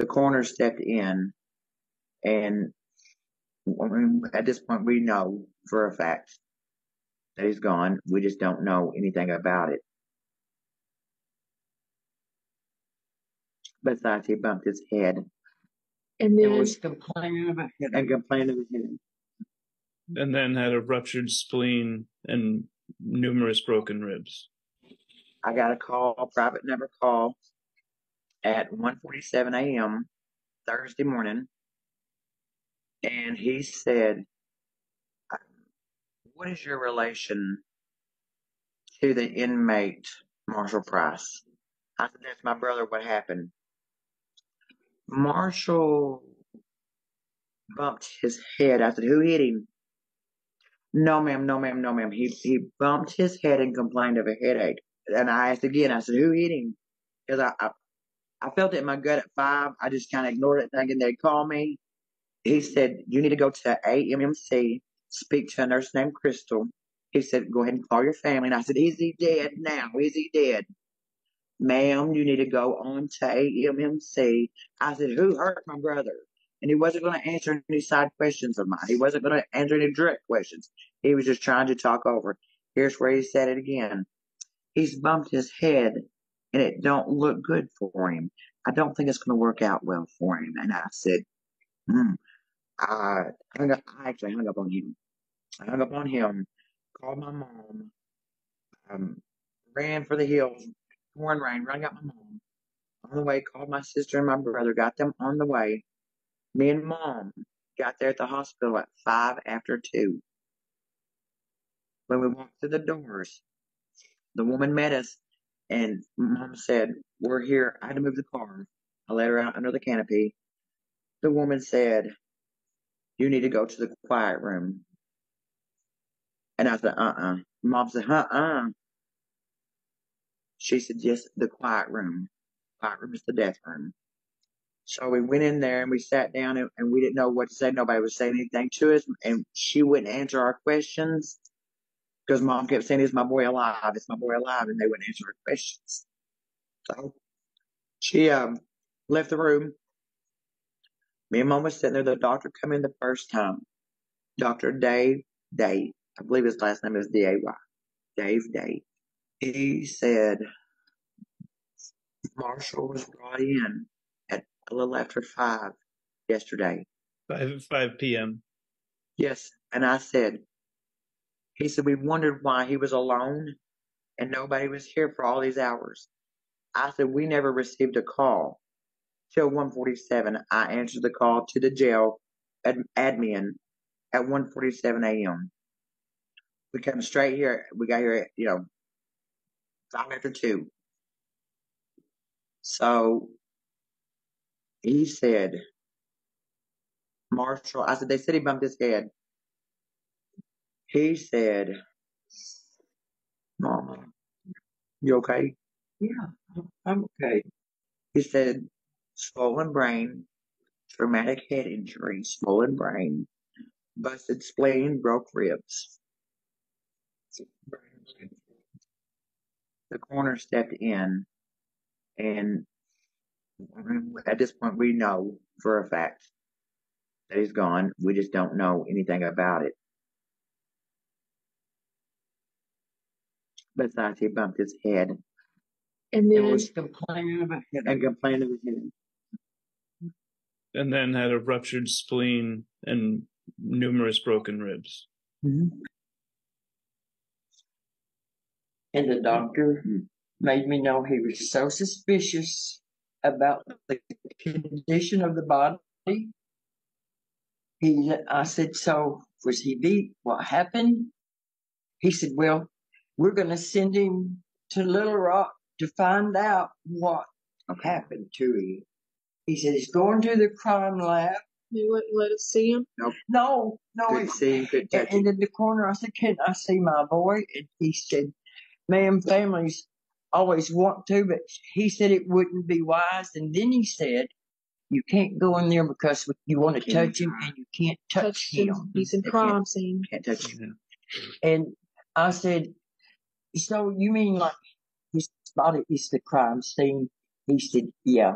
The coroner stepped in, and at this point, we know for a fact that he's gone. We just don't know anything about it. Besides, he bumped his head And And then, was complaining of a and headache. complained of head. and then had a ruptured spleen and numerous broken ribs. I got a call, private number call, at 1:47 a.m. Thursday morning, and he said, "What is your relation to the inmate Marshall Price?" I said, "That's my brother. What happened?" Marshall bumped his head. I said, "Who hit him?" No, ma'am. No, ma'am. No, ma'am. He he bumped his head and complained of a headache. And I asked again. I said, "Who hit him?" Because I, I I felt it in my gut at five. I just kind of ignored it, thinking they'd call me. He said, "You need to go to AMMC, speak to a nurse named Crystal." He said, "Go ahead and call your family." And I said, "Is he dead now? Is he dead?" Ma'am, you need to go on to AMMC. I said, "Who hurt my brother?" And he wasn't going to answer any side questions of mine. He wasn't going to answer any direct questions. He was just trying to talk over. Here's where he said it again. He's bumped his head, and it don't look good for him. I don't think it's going to work out well for him. And I said, hmm. I hung up. I actually hung up on him. I hung up on him. Called my mom. Um, ran for the hills. Pouring rain. Run got my mom. On the way, called my sister and my brother. Got them on the way. Me and mom got there at the hospital at five after two. When we walked through the doors, the woman met us and mom said, We're here. I had to move the car. I let her out under the canopy. The woman said, You need to go to the quiet room. And I said, Uh uh Mom said, Uh uh. She said, Yes, the quiet room. Quiet room is the death room. So we went in there and we sat down and, and we didn't know what to say. Nobody was saying anything to us. And she wouldn't answer our questions because mom kept saying, Is my boy alive? Is my boy alive? And they wouldn't answer her questions. So she um, left the room. Me and mom was sitting there. The doctor come in the first time. Dr. Dave Day. I believe his last name is D-A-Y. Dave Day. He said Marshall was brought in at a little after five yesterday. 5, 5 p.m. Yes. And I said, he said, we wondered why he was alone and nobody was here for all these hours. I said, we never received a call. Till 147, I answered the call to the jail ad- admin at 147 a.m. We came straight here. We got here at, you know, five after two. So he said, Marshall, I said, they said he bumped his head. He said, Mama, you okay? Yeah, I'm okay. He said, swollen brain, traumatic head injury, swollen brain, busted spleen, broke ribs. The coroner stepped in, and at this point, we know for a fact that he's gone. We just don't know anything about it. Besides, he bumped his head and And then, was complaining of a headache. and complained of his. And then had a ruptured spleen and numerous broken ribs. Mm-hmm. And the doctor made me know he was so suspicious about the condition of the body. He, I said, so was he beat? What happened? He said, well, we're going to send him to Little Rock to find out what happened to him. He said he's going to the crime lab. they wouldn't let us see him. No, no, Couldn't he, see him, couldn't touch and, and in the corner, I said, "Can I see my boy?" And he said, "Ma'am, families always want to, but he said it wouldn't be wise." And then he said, "You can't go in there because you want to touch him, and you can't touch Touched him. him." He's in crime scene. Can't touch him. And I said, "So you mean like his body is the crime scene?" He said, "Yeah."